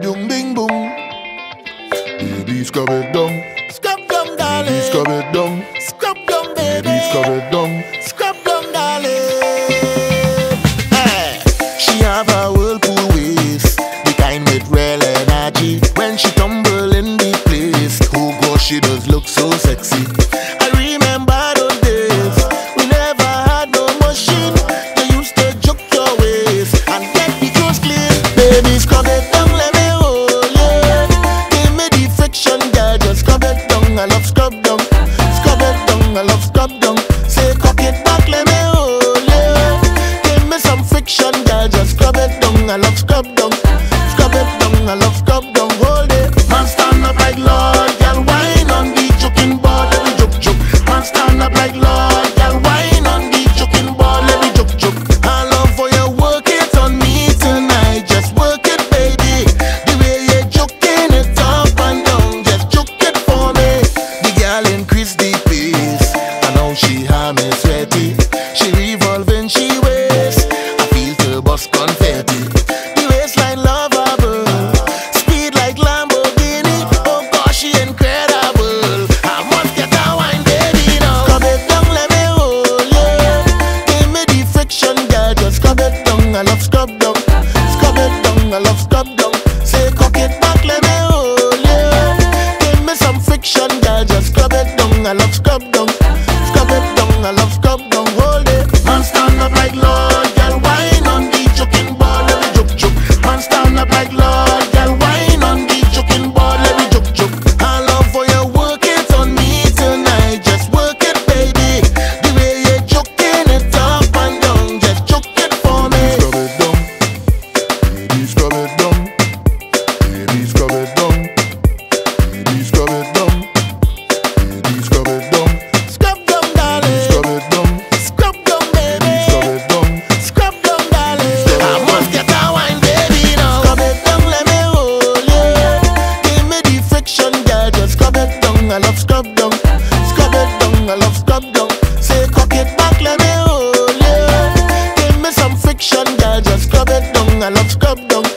Dum bing boom. Baby, scrub it down. Scrub down, darling. Baby, scrub it down. Scrub down, baby. Baby, scrub it down. Scrub down, darling. Hey. She have a whirlpool waist, the kind with real energy. When she tumble in the place, oh gosh, she does look so sexy. Action, girl, just scrub it down. I love scrub down. Scrub it down. I love scrub down. Hold it. Man, stand up like love. Scrub, scrub, dog.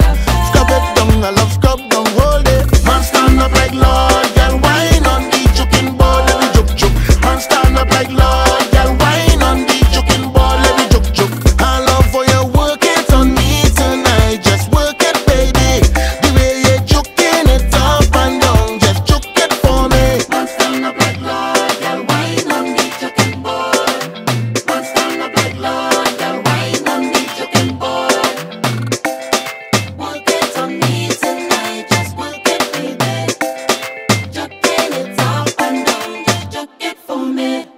up. minute.